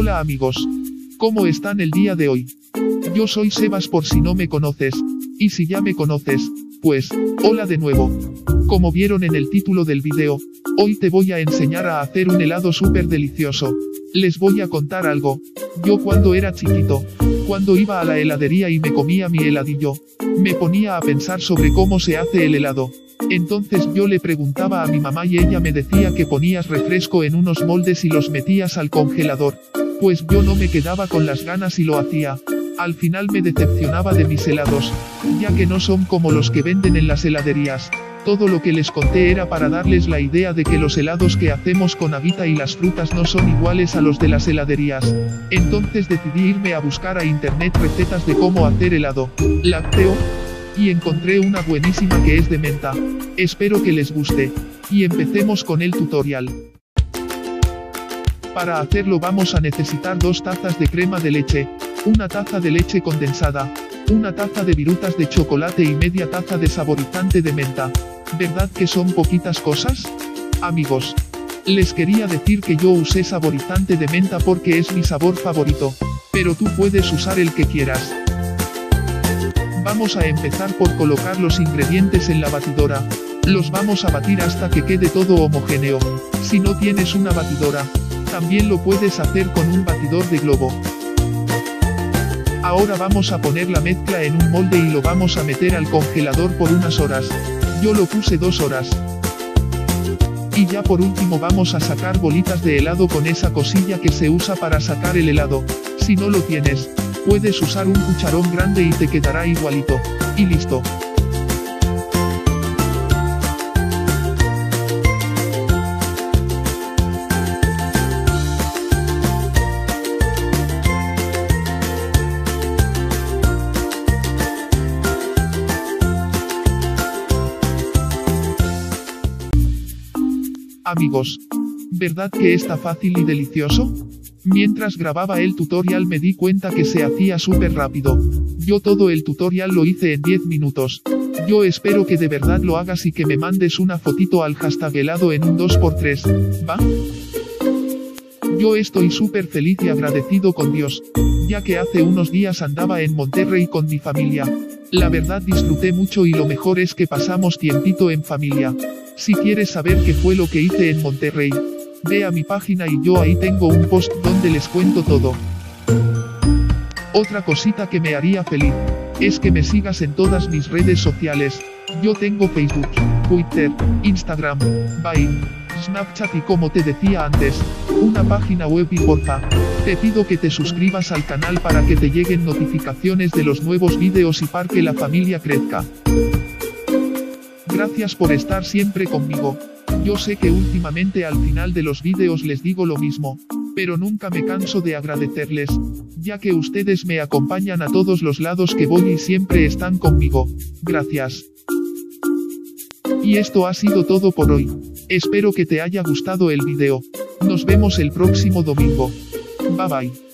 Hola amigos. ¿Cómo están el día de hoy? Yo soy Sebas por si no me conoces, y si ya me conoces, pues, hola de nuevo. Como vieron en el título del video, hoy te voy a enseñar a hacer un helado súper delicioso. Les voy a contar algo. Yo cuando era chiquito, cuando iba a la heladería y me comía mi heladillo, me ponía a pensar sobre cómo se hace el helado. Entonces yo le preguntaba a mi mamá y ella me decía que ponías refresco en unos moldes y los metías al congelador. Pues yo no me quedaba con las ganas y lo hacía. Al final me decepcionaba de mis helados, ya que no son como los que venden en las heladerías. Todo lo que les conté era para darles la idea de que los helados que hacemos con Avita y las frutas no son iguales a los de las heladerías. Entonces decidí irme a buscar a internet recetas de cómo hacer helado lácteo, y encontré una buenísima que es de menta. Espero que les guste. Y empecemos con el tutorial. Para hacerlo vamos a necesitar dos tazas de crema de leche, una taza de leche condensada, una taza de virutas de chocolate y media taza de saborizante de menta. ¿Verdad que son poquitas cosas? Amigos, les quería decir que yo usé saborizante de menta porque es mi sabor favorito, pero tú puedes usar el que quieras. Vamos a empezar por colocar los ingredientes en la batidora. Los vamos a batir hasta que quede todo homogéneo. Si no tienes una batidora, también lo puedes hacer con un batidor de globo. Ahora vamos a poner la mezcla en un molde y lo vamos a meter al congelador por unas horas. Yo lo puse dos horas. Y ya por último vamos a sacar bolitas de helado con esa cosilla que se usa para sacar el helado. Si no lo tienes, puedes usar un cucharón grande y te quedará igualito. Y listo. Amigos, ¿verdad que está fácil y delicioso? Mientras grababa el tutorial me di cuenta que se hacía súper rápido. Yo todo el tutorial lo hice en 10 minutos. Yo espero que de verdad lo hagas y que me mandes una fotito al hashtag helado en un 2x3, ¿va? Yo estoy súper feliz y agradecido con Dios, ya que hace unos días andaba en Monterrey con mi familia. La verdad disfruté mucho y lo mejor es que pasamos tiempito en familia. Si quieres saber qué fue lo que hice en Monterrey, ve a mi página y yo ahí tengo un post donde les cuento todo. Otra cosita que me haría feliz, es que me sigas en todas mis redes sociales. Yo tengo Facebook, Twitter, Instagram, Vine. Snapchat y como te decía antes, una página web y porfa, te pido que te suscribas al canal para que te lleguen notificaciones de los nuevos vídeos y para que la familia crezca. Gracias por estar siempre conmigo. Yo sé que últimamente al final de los vídeos les digo lo mismo, pero nunca me canso de agradecerles, ya que ustedes me acompañan a todos los lados que voy y siempre están conmigo. Gracias. Y esto ha sido todo por hoy. Espero que te haya gustado el video. Nos vemos el próximo domingo. Bye bye.